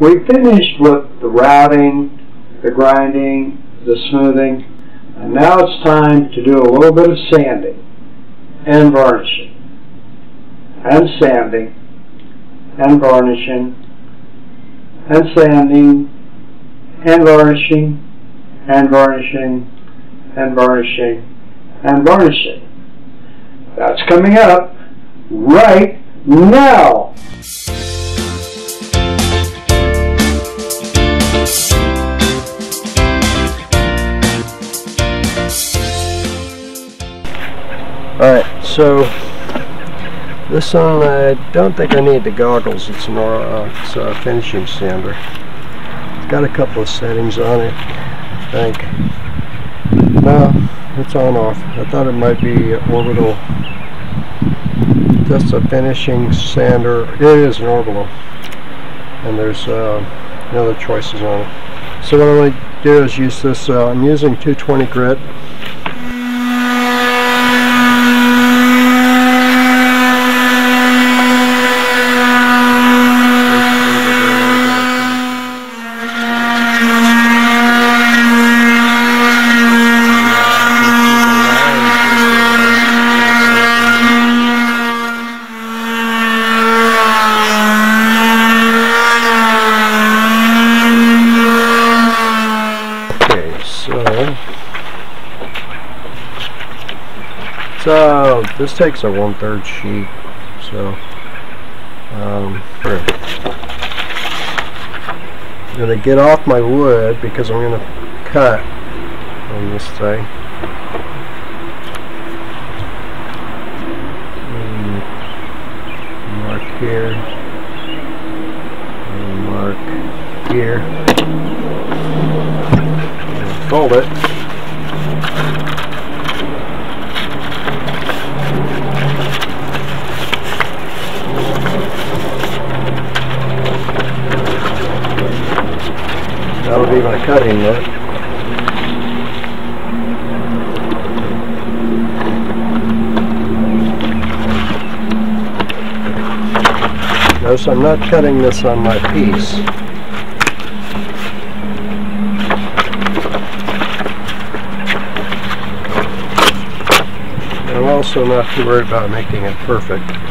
we finished with the routing, the grinding, the smoothing, and now it's time to do a little bit of sanding and varnishing and sanding and varnishing and sanding and varnishing and varnishing and varnishing and varnishing. That's coming up right now. So this one I don't think I need the goggles, it's more uh, it's a finishing sander. It's got a couple of settings on it, I think. No, it's on off. I thought it might be orbital. Just a finishing sander. It is an orbital. And there's uh, other choices on it. So what I'm going to do is use this, uh, I'm using 220 grit So this takes a one third sheet. So um, I'm gonna get off my wood because I'm gonna cut on this thing. And mark here. Mark here. Fold it. That would be my cutting net. Notice I'm not cutting this on my piece. I'm also not too worried about making it perfect.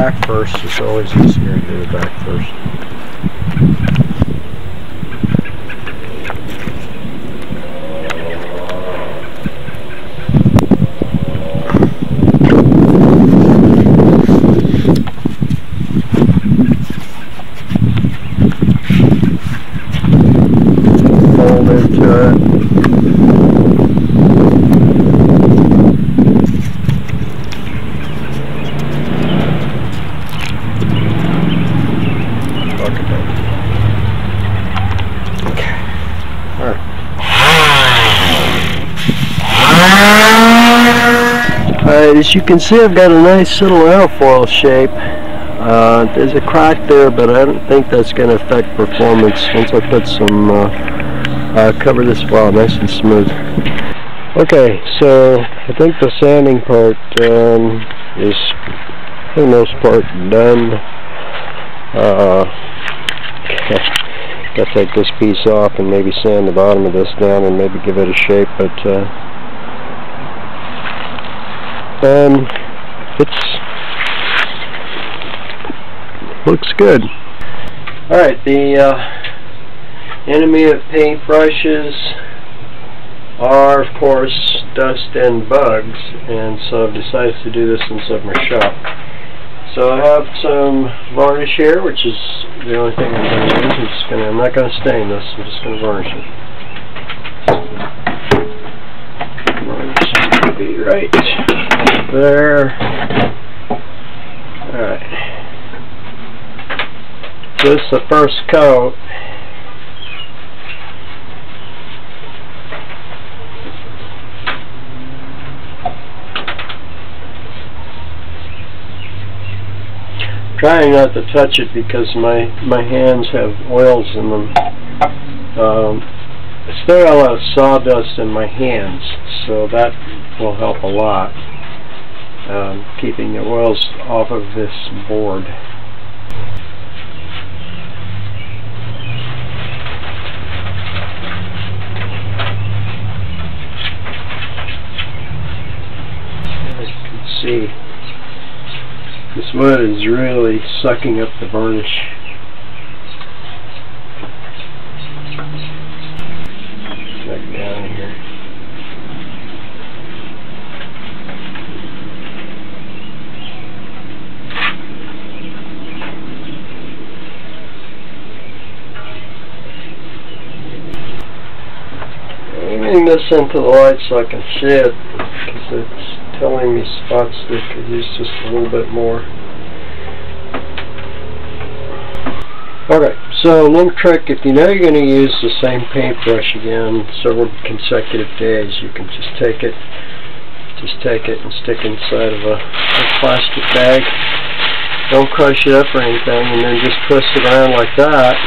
Back first. It's always easier to do the back first. Alright, as you can see I've got a nice little airfoil shape. Uh, there's a crack there, but I don't think that's going to affect performance once I put some, uh, uh, cover this well nice and smooth. Okay, so I think the sanding part um, is for the most part done. Uh, Gotta take this piece off and maybe sand the bottom of this down and maybe give it a shape, but uh, um, it's looks good. Alright, the uh, enemy of paintbrushes are of course dust and bugs and so I've decided to do this in my shop. So I have some varnish here which is the only thing I'm going to use. I'm, just gonna, I'm not going to stain this, I'm just going to varnish it. Varnish be right there. Alright. This is the first coat. trying not to touch it because my my hands have oils in them. Um, still got a lot of sawdust in my hands, so that will help a lot. Um, keeping the oils off of this board. As you can see, this wood is really sucking up the varnish. Back down here. Aiming this into the light so I can see it, because it's telling me spots that could use just a little bit more. Okay, so little trick, if you know you're going to use the same paintbrush again several consecutive days, you can just take it, just take it and stick inside of a, a plastic bag. Don't crush it up or anything, and then just twist it around like that.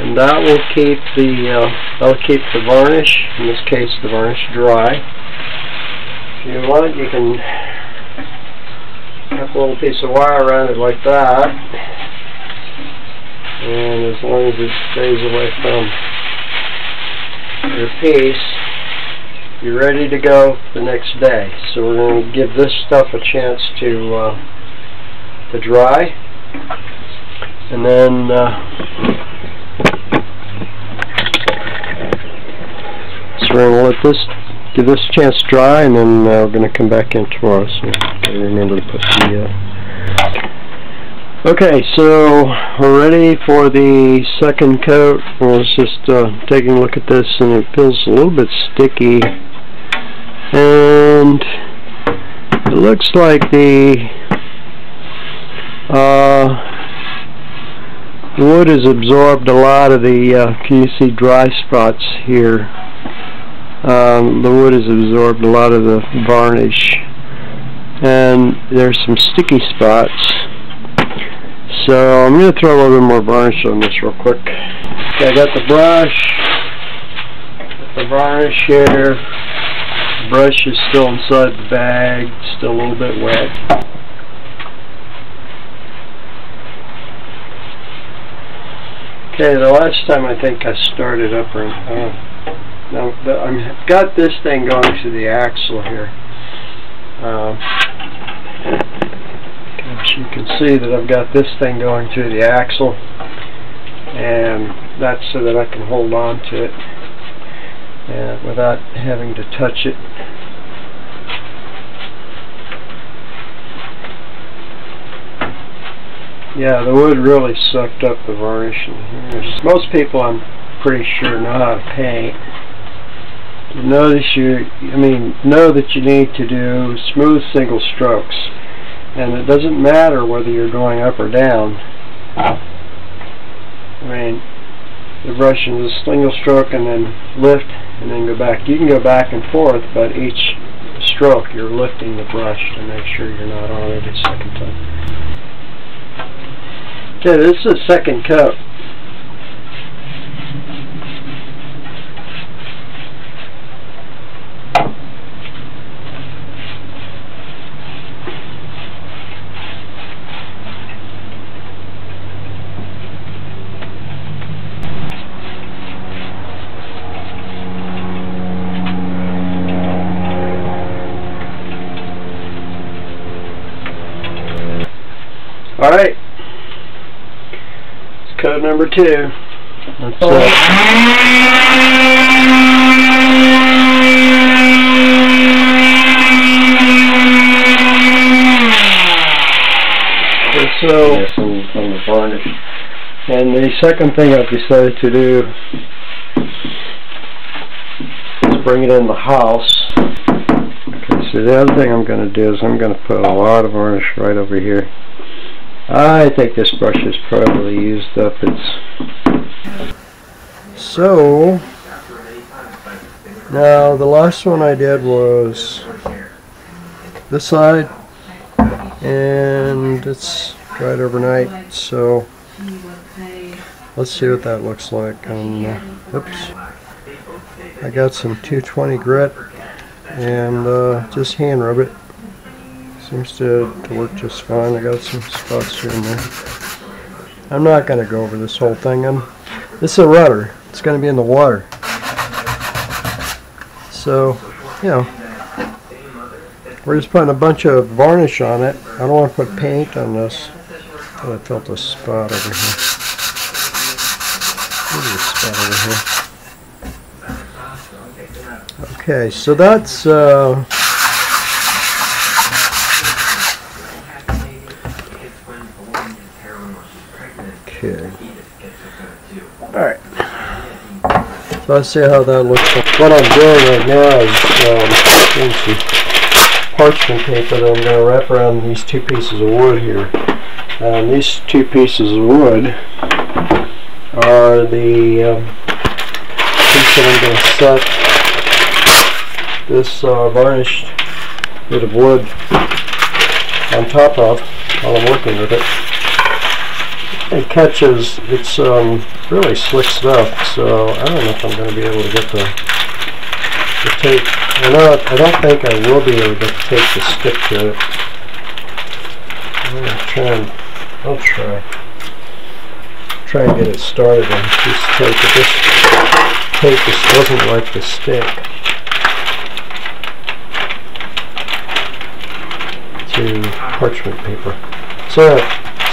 And that will keep the uh, that'll keep the varnish, in this case the varnish, dry. If you want, you can have a little piece of wire around it like that and as long as it stays away from your piece, you're ready to go the next day. So we're going to give this stuff a chance to uh, to dry, and then uh, we're going to let this give this a chance to dry, and then uh, we're going to come back in tomorrow. So remember to put the uh, Okay, so we're ready for the second coat. I was just uh, taking a look at this and it feels a little bit sticky. And it looks like the uh, wood has absorbed a lot of the, uh, can you see dry spots here? Um, the wood has absorbed a lot of the varnish. And there's some sticky spots. So I'm going to throw a little bit more varnish on this real quick. Okay, I got the brush, got the varnish here. The brush is still inside the bag, still a little bit wet. Okay, the last time I think I started up, uh, now I've got this thing going to the axle here. Uh, you can see that I've got this thing going through the axle and that's so that I can hold on to it and without having to touch it. Yeah, the wood really sucked up the varnish in here. Most people I'm pretty sure know how to paint. Notice you, I mean, know that you need to do smooth single strokes and it doesn't matter whether you're going up or down. I mean, the brush is a single stroke and then lift and then go back. You can go back and forth, but each stroke you're lifting the brush to make sure you're not on it a second time. Okay, this is a second coat. Number two. That's. And so, Yes, on, on the varnish. and the second thing I've decided to do is bring it in the house. Okay, so the other thing I'm going to do is I'm going to put a lot of varnish right over here. I think this brush is probably used up its... So, now the last one I did was this side, and it's dried overnight, so let's see what that looks like. On, uh, oops. I got some 220 grit and uh, just hand rub it. Seems to, to work just fine. I got some spots here and there. I'm not going to go over this whole thing. I'm, this is a rudder. It's going to be in the water. So, you know, we're just putting a bunch of varnish on it. I don't want to put paint on this. I felt a spot over here. A spot over here. Okay, so that's uh, okay. All right. So let's see how that looks. What I'm doing right now is um, some parchment paper that I'm going to wrap around these two pieces of wood here. And these two pieces of wood are the um, piece that I'm going to set this uh, varnished bit of wood on top of while I'm working with it. It catches, it's um, really slick stuff, so I don't know if I'm going to be able to get the, the tape. I, know, I don't think I will be able to get the tape to stick to it. I'm going to try and, I'll try. Try and get it started on this tape, but this tape just doesn't like to stick. to parchment paper. So,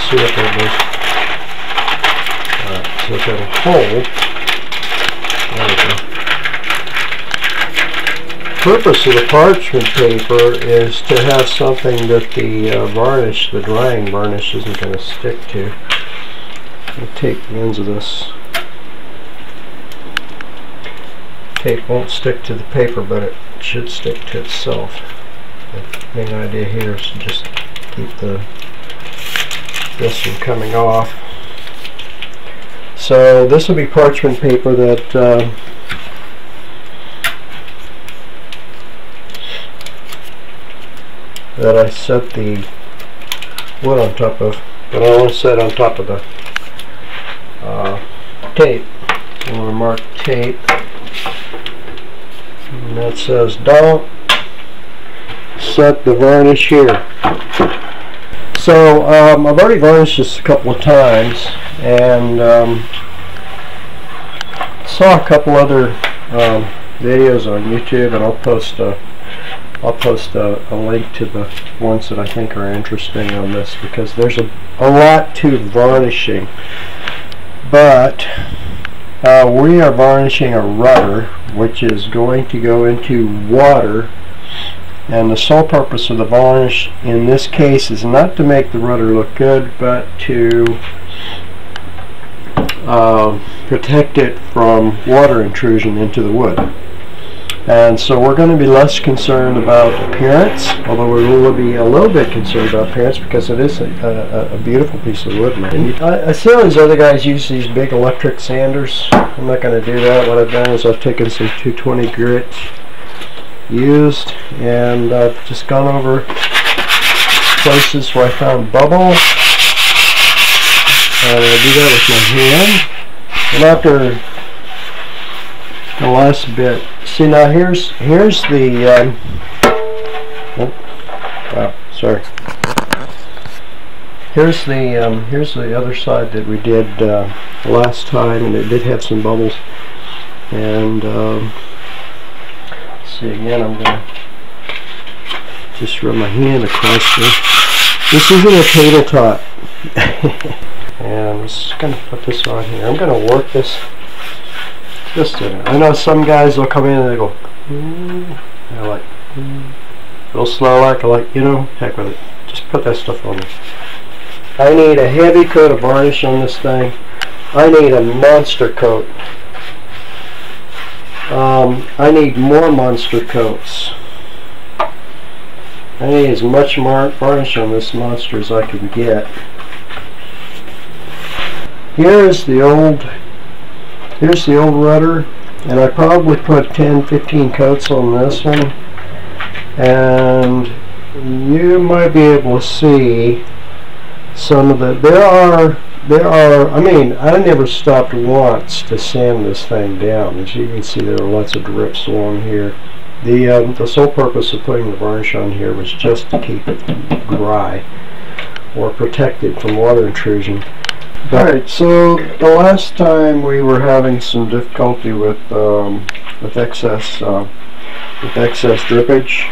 see what that does. There we go. purpose of the parchment paper is to have something that the uh, varnish, the drying varnish, isn't going to stick to. I'll take the ends of this. Tape won't stick to the paper, but it should stick to itself the main idea here is to just keep the this from coming off. So this will be parchment paper that uh, that I set the wood on top of, but I want to set on top of the uh, tape. I'm going to mark tape, and that says don't set the varnish here. So um, I've already varnished this a couple of times and um, saw a couple other um, videos on YouTube and I'll post a I'll post a, a, link to the ones that I think are interesting on this because there's a, a lot to varnishing. But uh, we are varnishing a rudder which is going to go into water and the sole purpose of the varnish in this case is not to make the rudder look good but to uh, protect it from water intrusion into the wood. And so we're going to be less concerned about appearance although we will be a little bit concerned about appearance because it is a, a, a beautiful piece of wood man. I, I see all these other guys use these big electric sanders. I'm not going to do that. What I've done is I've taken some 220 grit used and I've just gone over places where I found bubble and I'll do that with my hand and after the last bit see now here's here's the um, oh, sorry here's the um, here's the other side that we did uh, last time and it did have some bubbles and um, see again, I'm to just run my hand across this. This isn't a tabletop. and I'm just going to put this on here. I'm going to work this just in. I know some guys will come in and they go, mm. they're like, mm. real slow like, I like, you know, heck with it. Just put that stuff on there. I need a heavy coat of varnish on this thing. I need a monster coat. Um, I need more monster coats. I need as much varnish on this monster as I can get. Here's the old here's the old rudder and I probably put 10 15 coats on this one and you might be able to see some of the there are there are, I mean, I never stopped once to sand this thing down. As you can see, there are lots of drips along here. The, um, the sole purpose of putting the varnish on here was just to keep it dry or protect it from water intrusion. Alright, so the last time we were having some difficulty with um, with excess uh, with excess drippage.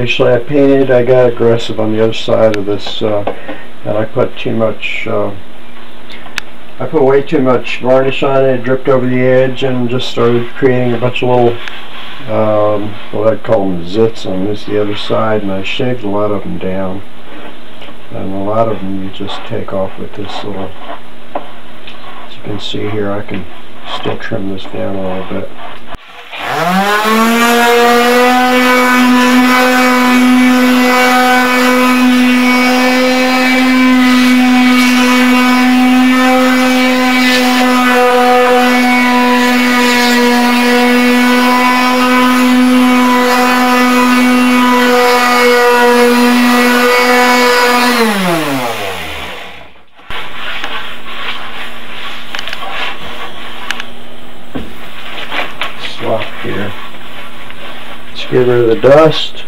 Actually, I painted. I got aggressive on the other side of this, uh, and I put too much. Uh, I put way too much varnish on it. It dripped over the edge, and just started creating a bunch of little, um, what I'd call them zits on this the other side, and I shaved a lot of them down. And a lot of them you just take off with this little. As you can see here, I can still trim this down a little bit. Get rid of the dust.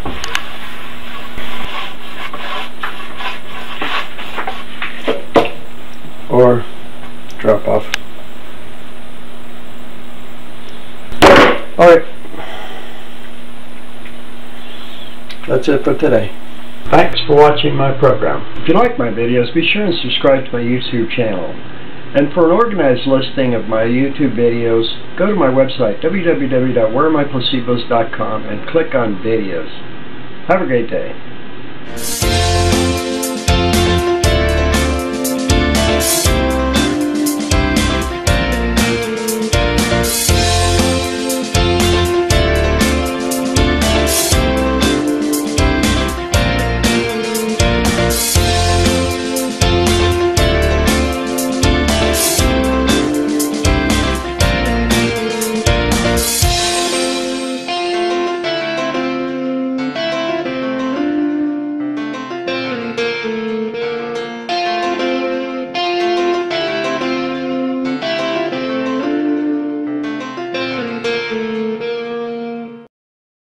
Or drop off. Alright. That's it for today. Thanks for watching my program. If you like my videos, be sure and subscribe to my YouTube channel. And for an organized listing of my YouTube videos, go to my website, www.whereamyplacebos.com, and click on videos. Have a great day.